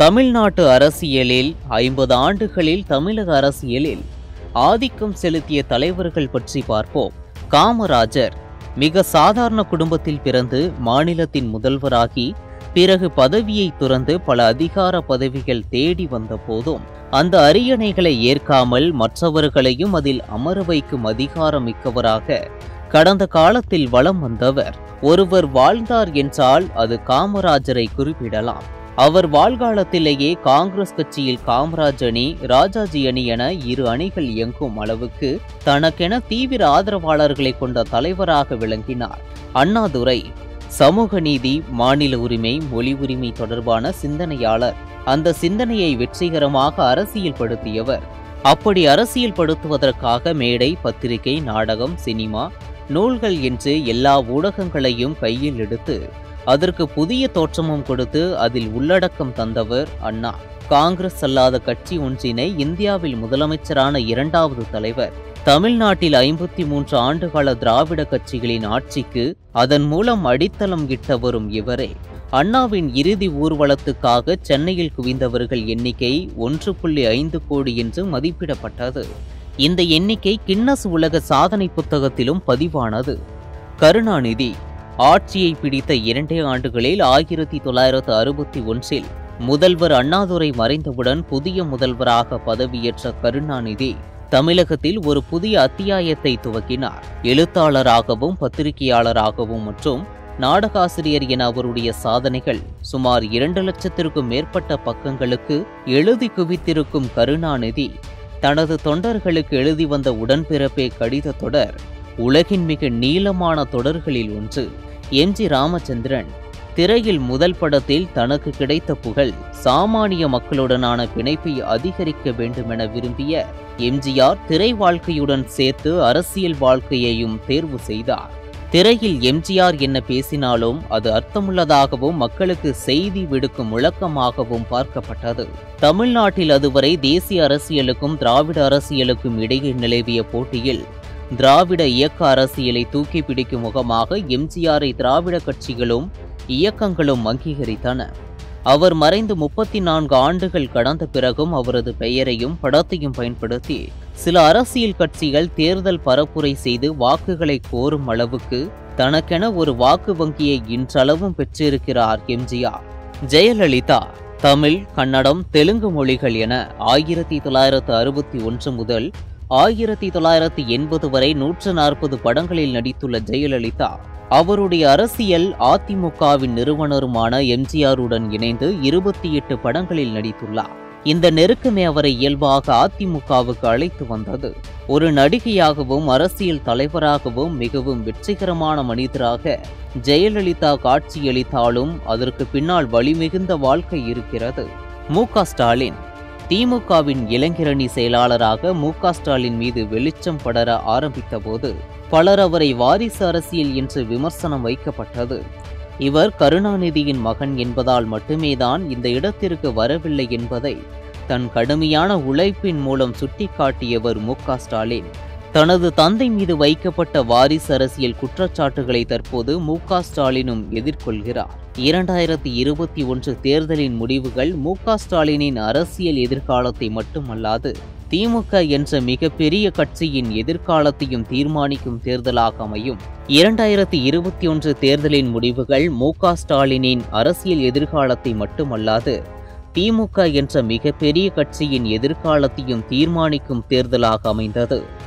தமிழ்நாட்டு அரசியலில் ஐம்பது ஆண்டுகளில் தமிழக அரசியலில் ஆதிக்கம் செலுத்திய தலைவர்கள் பற்றி பார்ப்போம். காமராஜர் மிக சாதாரண குடும்பத்தில் பிறந்து மாநிலத்தின் முதல்வராகி பிறகு பதவியை துறந்து பல அதிகார பதவிகள் தேடி வந்த போதும் அந்த அரியணைகளை ஏற்காமல் மற்றவர்களையும் அதில் அமர வைக்கும் அதிகாரம் மிக்கவராக கடந்த காலத்தில் வலம் வந்தவர். ஒருவர் வாழ்ந்தார் என்றால் அது காமராஜரை குறிப்பிடலாம். அவர் வாழ்காலத்திலேயே காங்கிரஸ் கட்சியில் காமராஜ் அணி ராஜாஜி அணி என இரு அணிகள் இயங்கும் அளவுக்கு தனக்கென தீவிர ஆதரவாளர்களை கொண்ட தலைவராக விளங்கினார். அண்ணாதுரை சமூக நீதி மாநில உரிமை மொழி உரிமை தொடர்பான சிந்தனையாளர். அந்த சிந்தனையை வெற்றிகரமாக அரசியல் படுத்தியவர் அப்படி அரசியல் படுத்துவதற்காக மேடை பத்திரிகை நாடகம் சினிமா நூல்கள் என்று எல்லா ஊடகங்களையும் கையில் எடுத்து அதற்கு புதிய தோற்றமும் கொடுத்து அதில் உள்ளடக்கம் தந்தவர் அண்ணா. காங்கிரஸ் அல்லாத கட்சி ஒன்றினை இந்தியாவில் முதலமைச்சரான இரண்டாவது தலைவர். தமிழ்நாட்டில் ஐம்பத்தி மூன்று ஆண்டுகால திராவிட கட்சிகளின் ஆட்சிக்கு அதன் மூலம் அடித்தளம் இட்ட வரும் இவரே. அண்ணாவின் இறுதி ஊர்வலத்துக்காக சென்னையில் குவிந்தவர்கள் எண்ணிக்கை ஒன்று புள்ளி ஐந்து கோடி என்று மதிப்பிடப்பட்டது. இந்த எண்ணிக்கை கின்னஸ் உலக சாதனை புத்தகத்திலும் பதிவானது. கருணாநிதி ஆட்சியை பிடித்த இரண்டே ஆண்டுகளில் ஆயிரத்தி தொள்ளாயிரத்து அறுபத்தி ஒன்றில் முதல்வர் அண்ணாதுரை மறைந்தவுடன் புதிய முதல்வராக பதவியேற்ற கருணாநிதி தமிழகத்தில் ஒரு புதிய அத்தியாயத்தை துவக்கினார். எழுத்தாளராகவும் பத்திரிகையாளராகவும் மற்றும் நாடகாசிரியர் என அவருடைய சாதனைகள் சுமார் இரண்டு லட்சத்திற்கும் மேற்பட்ட பக்கங்களுக்கு எழுதி குவித்திருக்கும் கருணாநிதி தனது தொண்டர்களுக்கு எழுதி வந்த உடன்பிறப்பே கடித தொடர் உலகின் மிக நீளமான தொடர்களில் ஒன்று. எம் ஜி ராமச்சந்திரன் திரையில் முதல் படத்தில் தனக்கு கிடைத்த புகழ் சாமானிய மக்களுடனான பிணைப்பை அதிகரிக்க வேண்டுமென விரும்பிய எம்ஜிஆர் திரை வாழ்க்கையுடன் சேர்த்து அரசியல் வாழ்க்கையையும் தேர்வு செய்தார். திரையில் எம்ஜிஆர் என்ன பேசினாலும் அது அர்த்தமுள்ளதாகவும் மக்களுக்கு செய்தி விடுக்கும் முழக்கமாகவும் பார்க்கப்பட்டது. தமிழ்நாட்டில் அதுவரை தேசிய அரசியலுக்கும் திராவிட அரசியலுக்கும் இடையே நிலவிய போட்டியில் திராவிட இயக்க அரசியலை தூக்கி பிடிக்கும் முகமாக எம்ஜிஆரை திராவிட கட்சிகளும் இயக்கங்களும் அங்கீகரித்தன. அவர் மறைந்து முப்பத்தி நான்கு ஆண்டுகள் கடந்த பிறகும் அவரது பெயரையும் படத்தையும் பயன்படுத்தி சில அரசியல் கட்சிகள் தேர்தல் பரப்புரை செய்து வாக்குகளை கோரும் அளவுக்கு தனக்கென ஒரு வாக்கு வங்கியை இன்றளவும் பெற்றிருக்கிறார் எம்ஜிஆர். ஜெயலலிதா தமிழ் கன்னடம் தெலுங்கு மொழிகள் என ஆயிரத்தி தொள்ளாயிரத்து அறுபத்தி ஒன்று முதல் ஆயிரத்தி தொள்ளாயிரத்தி எண்பது வரை நூற்று நாற்பது படங்களில் நடித்துள்ள ஜெயலலிதா அவருடைய அரசியல் அதிமுகவின் நிறுவனருமான எம்ஜிஆருடன் இணைந்து இருபத்தி எட்டு படங்களில் நடித்துள்ளார். இந்த நெருக்கமே அவரை இயல்பாக அதிமுகவுக்கு அழைத்து வந்தது. ஒரு நடிகையாகவும் அரசியல் தலைவராகவும் மிகவும் வெற்றிகரமான மனிதராக ஜெயலலிதா காட்சியளித்தாலும் அதற்கு பின்னால் வழிமிகுந்த வாழ்க்கை இருக்கிறது. மு க ஸ்டாலின் திமுகவின் இளைஞரணி செயலாளராக மு ஸ்டாலின் மீது வெளிச்சம் படர ஆரம்பித்த போது பலர் அவரை வாரிசு அரசியல் என்று விமர்சனம் வைக்கப்பட்டது. இவர் கருணாநிதியின் மகன் என்பதால் மட்டுமேதான் இந்த இடத்திற்கு வரவில்லை என்பதை தன் கடுமையான உழைப்பின் மூலம் சுட்டிக்காட்டியவர் மு ஸ்டாலின். தனது தந்தை மீது வைக்கப்பட்ட வாரிசு அரசியல் குற்றச்சாட்டுகளை தற்போது மு க ஸ்டாலினும் எதிர்கொள்கிறார். இரண்டாயிரத்தி இருபத்தி ஒன்று தேர்தலின் முடிவுகள் மு க ஸ்டாலினின் அரசியல் எதிர்காலத்தை மட்டுமல்லாது திமுக என்ற மிகப்பெரிய கட்சியின் எதிர்காலத்தையும் தீர்மானிக்கும் தேர்தலாக அமையும். இரண்டாயிரத்தி இருபத்தி ஒன்று தேர்தலின் முடிவுகள் மு க ஸ்டாலினின் அரசியல் எதிர்காலத்தை மட்டுமல்லாது திமுக என்ற மிகப்பெரிய கட்சியின் எதிர்காலத்தையும் தீர்மானிக்கும் தேர்தலாக அமைந்தது.